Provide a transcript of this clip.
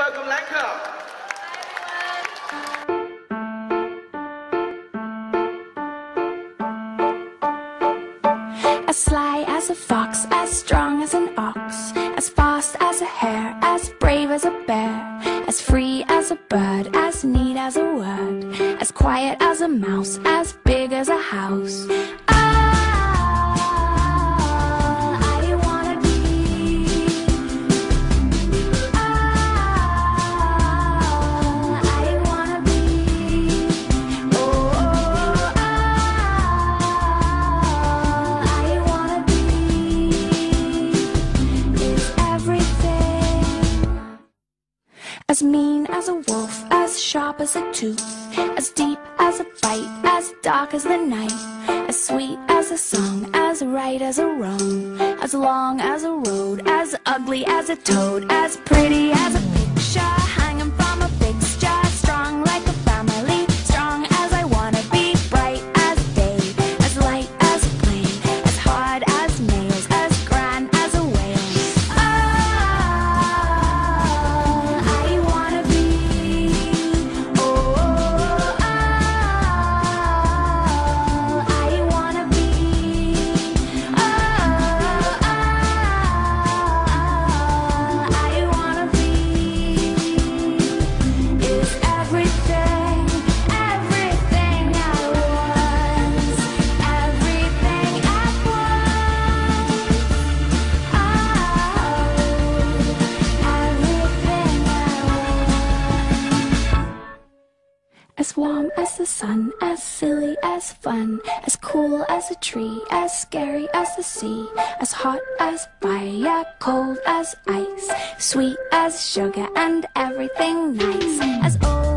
welcome. As sly as a fox, as strong as an ox, as fast as a hare, as brave as a bear, as free as a bird, as neat as a word, as quiet as a mouse, as big as a house. As a tooth, as deep as a bite, as dark as the night, as sweet as a song, as right as a wrong, as long as a road, as ugly as a toad, as pretty as a picture As warm as the sun, as silly as fun, as cool as a tree, as scary as the sea, as hot as fire, cold as ice, sweet as sugar, and everything nice. As old